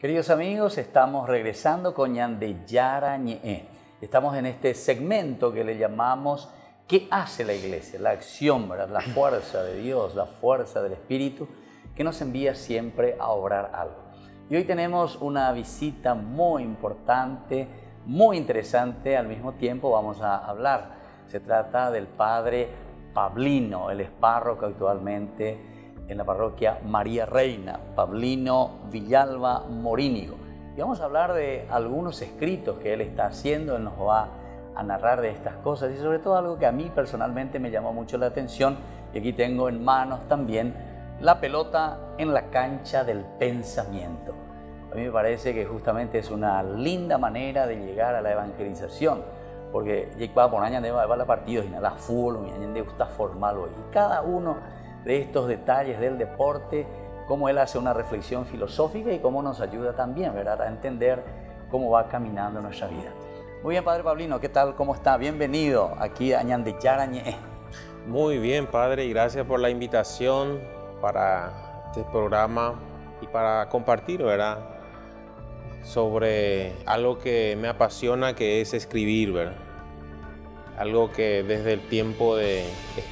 Queridos amigos, estamos regresando con Ñande Yarañe. Estamos en este segmento que le llamamos ¿Qué hace la iglesia? La acción, ¿verdad? la fuerza de Dios, la fuerza del Espíritu que nos envía siempre a obrar algo. Y hoy tenemos una visita muy importante, muy interesante, al mismo tiempo vamos a hablar. Se trata del padre Pablino, el es párroco actualmente en la parroquia María Reina, Pablino Villalba Morínigo. Y vamos a hablar de algunos escritos que él está haciendo, él nos va a narrar de estas cosas y sobre todo algo que a mí personalmente me llamó mucho la atención y aquí tengo en manos también la pelota en la cancha del pensamiento. A mí me parece que justamente es una linda manera de llegar a la evangelización, porque va por año de va la partidos y nada fútbol, y de gusta formarlo y cada uno de estos detalles del deporte, cómo él hace una reflexión filosófica y cómo nos ayuda también ¿verdad? a entender cómo va caminando nuestra vida. Muy bien, Padre Pablino, ¿qué tal? ¿Cómo está? Bienvenido aquí a Ñandecharañe. Muy bien, Padre, y gracias por la invitación para este programa y para compartir, ¿verdad? Sobre algo que me apasiona, que es escribir, ¿verdad? Algo que desde el tiempo de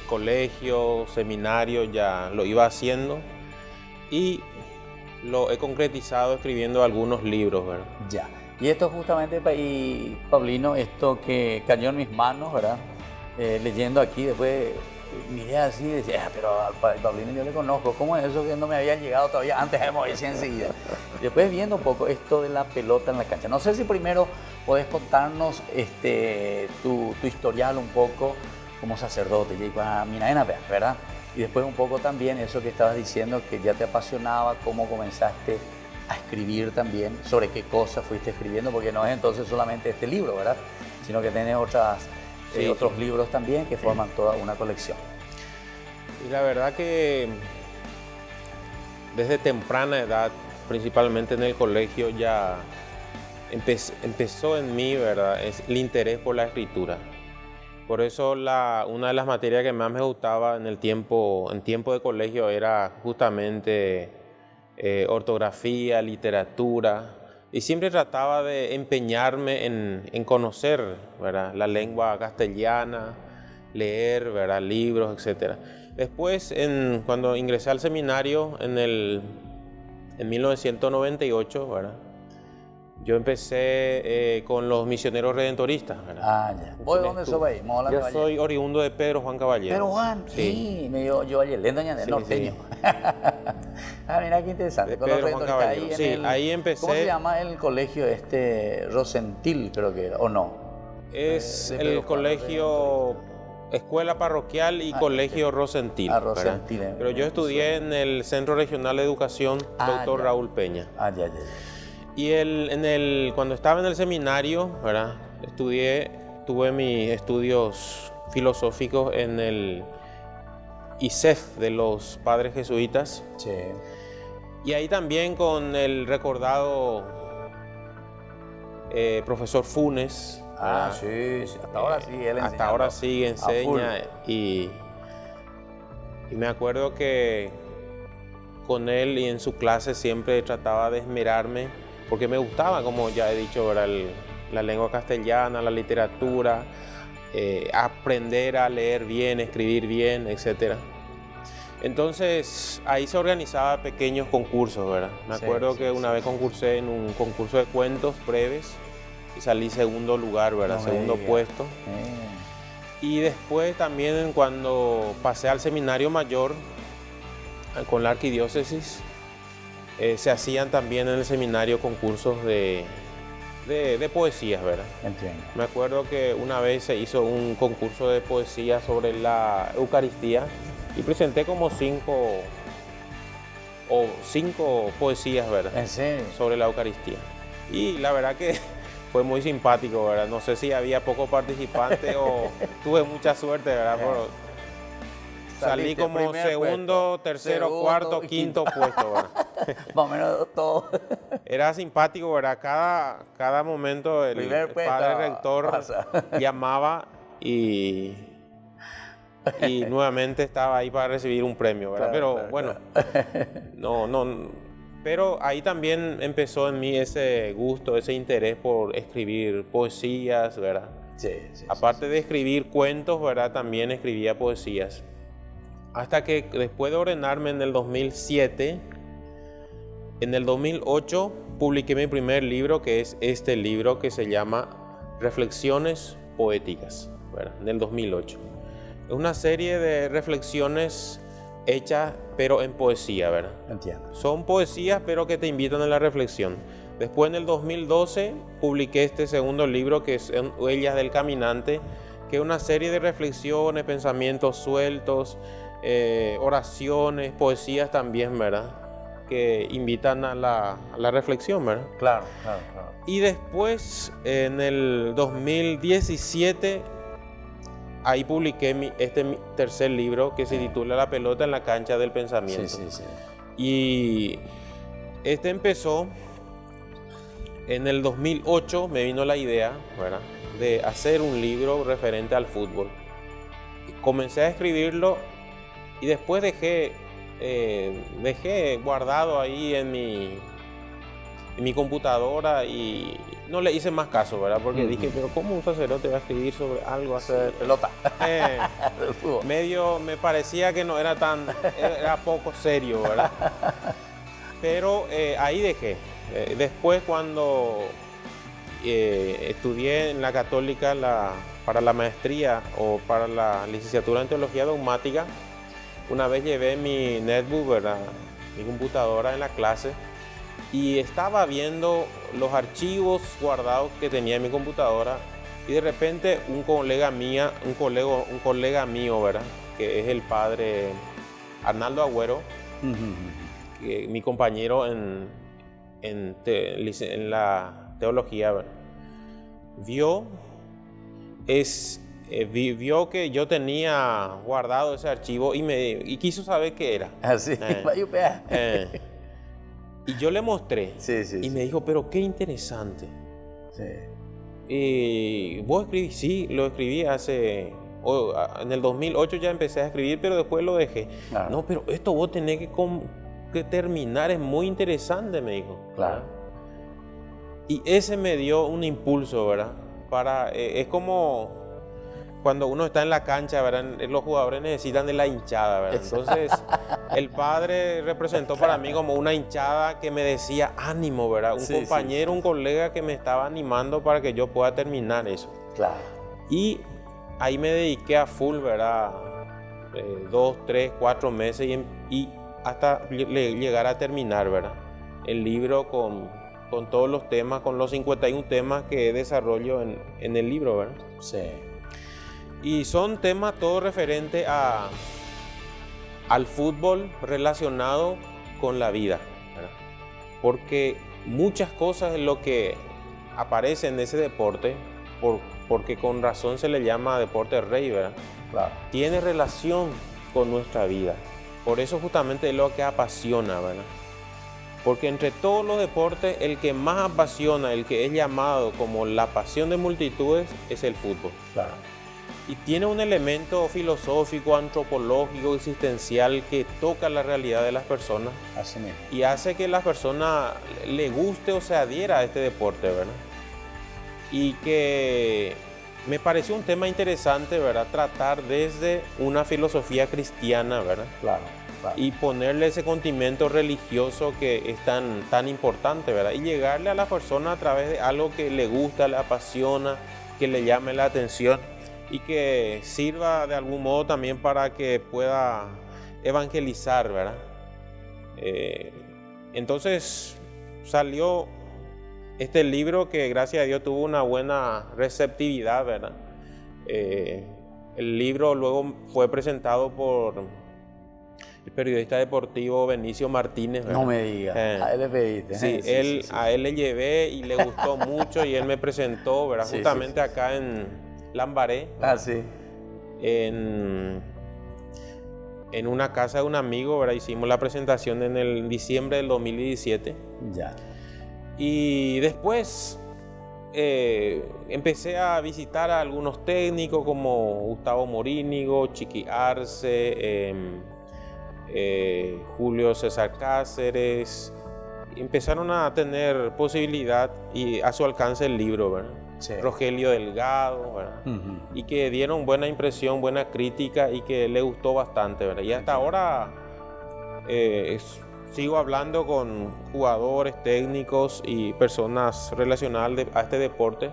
colegio, seminario ya lo iba haciendo y lo he concretizado escribiendo algunos libros, ¿verdad? Ya. Y esto justamente, y Pablino, esto que cayó en mis manos, ¿verdad? Eh, leyendo aquí, después miré así y decía, ah, pero a Pablino yo le conozco, ¿cómo es eso que no me había llegado todavía antes de morirse enseguida? Después viendo un poco esto de la pelota en la cancha. No sé si primero puedes contarnos este, tu, historial un poco como sacerdote, a ¿verdad? Y después un poco también eso que estabas diciendo, que ya te apasionaba, cómo comenzaste a escribir también, sobre qué cosas fuiste escribiendo, porque no es entonces solamente este libro, ¿verdad? Sino que tienes otras sí, otros libros también que forman toda una colección. Y la verdad que desde temprana edad, principalmente en el colegio, ya empezó en mí ¿verdad? Es el interés por la escritura. Por eso la, una de las materias que más me gustaba en el tiempo, en tiempo de colegio era justamente eh, ortografía, literatura, y siempre trataba de empeñarme en, conocer la lengua castellana, leer libros, etc. Después, en, cuando ingresé al seminario en, el, en 1998, ¿verdad? Yo empecé eh, con los misioneros redentoristas. Ah, ya. ¿Vos de dónde sos Yo soy oriundo de Pedro Juan Caballero. Pedro Juan, sí, me dio yo ayer, lendo ya sí, norteño. ah, mira qué interesante. De Pedro Juan Caballero. Ahí, sí, ahí empecé. ¿Cómo se llama el colegio este Rosentil, creo que era, o no? Es el colegio Escuela Parroquial y ah, Colegio Rosentil. Ah, Rosentil. Eh, Pero yo estudié en el Centro Regional de Educación, ah, doctor Raúl Peña. Ah, ya, ya. Y el, en el, cuando estaba en el seminario, ¿verdad? estudié, tuve mis estudios filosóficos en el ICEF de los padres jesuitas. Sí. Y ahí también con el recordado eh, profesor Funes. Ah, sí, hasta ahora sí, él Hasta ahora sí enseña. Y, y me acuerdo que con él y en su clase siempre trataba de esmerarme porque me gustaba, como ya he dicho, la lengua castellana, la literatura, eh, aprender a leer bien, escribir bien, etc. Entonces ahí se organizaba pequeños concursos, ¿verdad? Me acuerdo que una vez concursé en un concurso de cuentos breves y salí segundo lugar, ¿verdad? segundo puesto. Y después también cuando pasé al seminario mayor con la arquidiócesis, eh, se hacían también en el seminario concursos de, de, poesías, ¿verdad? Entiendo. Me acuerdo que una vez se hizo un concurso de poesía sobre la Eucaristía y presenté como cinco o cinco poesías, ¿verdad? ¿En serio? Sobre la Eucaristía. Y la verdad que fue muy simpático, ¿verdad? No sé si había pocos participantes o tuve mucha suerte, ¿verdad? Salí como segundo, tercero, cuarto, quinto, puesto. Más o menos todo. Era simpático, ¿verdad? Cada, cada momento el, padre rector llamaba y, y nuevamente estaba ahí para recibir un premio, ¿verdad? Pero bueno, no, no, Pero ahí también empezó en mí ese gusto, ese interés por escribir poesías, ¿verdad? Sí, sí, Aparte de escribir cuentos, ¿verdad? También escribía poesías. Hasta que después de ordenarme en el 2007, en el 2008 publiqué mi primer libro, que es este libro que se llama Reflexiones Poéticas, ¿verdad? En el 2008. Es una serie de reflexiones hechas pero en poesía, ¿verdad? Entiendo. Son poesías pero que te invitan a la reflexión. Después en el 2012 publiqué este segundo libro que es Huellas del Caminante, que es una serie de reflexiones, pensamientos sueltos, eh, oraciones, poesías también, ¿verdad? Que invitan a la, a la reflexión, ¿verdad? Claro, claro, claro. Y después, en el 2017, ahí publiqué mi, este mi tercer libro que se titula La pelota en la cancha del pensamiento. Sí, sí, sí. Y este empezó en el 2008, me vino la idea, ¿verdad? De hacer un libro referente al fútbol. Comencé a escribirlo y después dejé, eh, dejé guardado ahí en mi, en mi computadora y no le hice más caso, ¿verdad? Porque dije, pero ¿cómo un sacerdote va a escribir sobre algo? De pelota. Eh, medio me parecía que no era tan, era poco serio, ¿verdad? Pero eh, ahí dejé. Eh, después cuando estudié en la católica la- para la maestría o para la licenciatura en teología dogmática, una vez llevé mi netbook, ¿verdad? mi computadora en la clase y estaba viendo los archivos guardados que tenía en mi computadora y de repente un colega mía, un colega, un colega mío, ¿verdad? Que es el padre Arnaldo Agüero, que- mi compañero en, en, te- en la teología, ¿verdad? vio, es, eh, vi- vio que yo tenía guardado ese archivo y, me, y quiso saber qué era. Así. Eh. Vaya, vea. Eh, y yo le mostré Sí, sí. y sí. me dijo, pero qué interesante. Sí. Y vos escribís, sí, lo escribí hace, o, a- en el 2008 ya empecé a escribir, pero después lo dejé. Claro. No, pero esto vos tenés que, que terminar, es muy interesante, me dijo. Claro. Y ese me dio un impulso, ¿verdad? Para, eh, es como cuando uno está en la cancha, ¿verdad? Los jugadores necesitan de la hinchada, ¿verdad? Entonces, el padre representó para mí como una hinchada que me decía ánimo, ¿verdad? Un Sí, sí. compañero, un colega que me estaba animando para que yo pueda terminar eso. Claro. Y ahí me dediqué a full, ¿verdad? Eh, dos, tres, cuatro meses y, em- y hasta lle- le- llegar a terminar, ¿verdad? El libro con, con todos los temas, con los 51 temas que desarrollo en, en el libro, ¿verdad? Sí. Y son temas todos referentes a, al fútbol relacionado con la vida, ¿verdad? Porque muchas cosas en lo que aparece en ese deporte, por- porque con razón se le llama deporte rey, ¿verdad? Claro. Tiene relación con nuestra vida. Por eso justamente es lo que apasiona, ¿verdad? Porque entre todos los deportes, el que más apasiona, el que es llamado como la pasión de multitudes, es el fútbol. Claro. Y tiene un elemento filosófico, antropológico, existencial que toca la realidad de las personas Así mismo. y hace que la persona le guste o se adhiera a este deporte, ¿verdad? Y que me pareció un tema interesante, ¿verdad? Tratar desde una filosofía cristiana, ¿verdad? Claro. claro. Y ponerle ese condimento religioso que es tan, tan importante, ¿verdad? Y llegarle a la persona a través de algo que le gusta, le apasiona, que le llame la atención y que sirva de algún modo también para que pueda evangelizar, ¿verdad? Eh, entonces salió este libro que gracias a Dios tuvo una buena receptividad, ¿verdad? Eh, el libro luego fue presentado por el periodista deportivo Benicio Martínez. ¿verdad? no me digas. Eh, a él le pediste. Sí, ¿eh? él, sí. a él le llevé y le gustó mucho y él me presentó, ¿verdad? Sí, sí, Justamente sí. acá en Lambaré, Ah, sí. en, en una casa de un amigo, ¿verdad? Hicimos la presentación en el diciembre del 2017. Ya. Y después eh, empecé a visitar a algunos técnicos como Gustavo Morínigo, Chiqui Arce, em, eh, Julio César Cáceres, empezaron a tener posibilidad y a su alcance el libro, ¿verdad? Rogelio Delgado, ¿verdad? Y que dieron buena impresión, buena crítica y que le gustó bastante, ¿verdad? Y hasta ahora eh, sigo hablando con jugadores, técnicos y personas relacionadas a este deporte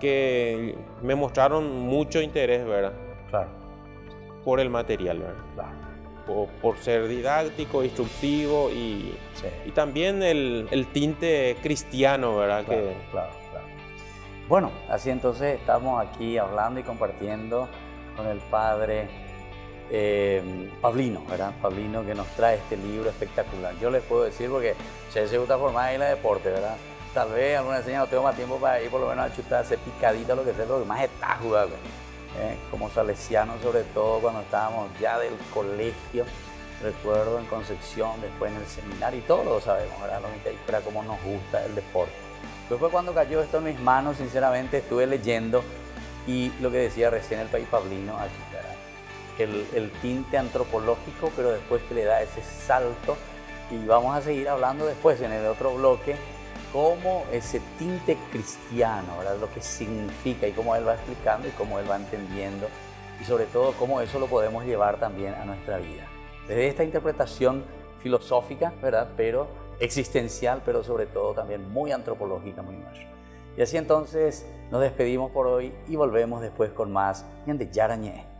que me mostraron mucho interés, ¿verdad? Claro. Por el material, ¿verdad? Claro por, ser didáctico, instructivo y, y también el, el, tinte cristiano, ¿verdad? Claro, claro, claro. Bueno, así entonces estamos aquí hablando y compartiendo con el padre eh, Pablino, ¿verdad? Pablino que nos trae este libro espectacular. Yo les puedo decir porque se se gusta formar ahí la deporte, ¿verdad? Tal vez alguna enseña no tengo más tiempo para ir por lo menos a chutar, hacer picadita, lo que sea, lo que más está jugando. ¿eh? como salesiano sobre todo cuando estábamos ya del colegio, recuerdo en Concepción, después en el seminario, y todos lo sabemos, ¿verdad? Pero cómo nos gusta el deporte. Después cuando cayó esto en mis manos, sinceramente estuve leyendo y lo que decía recién el país Pablino aquí, El, el tinte antropológico, pero después que le da ese salto y vamos a seguir hablando después en el otro bloque cómo ese tinte cristiano, ¿verdad? lo que significa y cómo él va explicando y cómo él va entendiendo y sobre todo cómo eso lo podemos llevar también a nuestra vida. Desde esta interpretación filosófica, ¿verdad? pero existencial, pero sobre todo también muy antropológica, muy más. Y así entonces nos despedimos por hoy y volvemos después con más de Yarañé.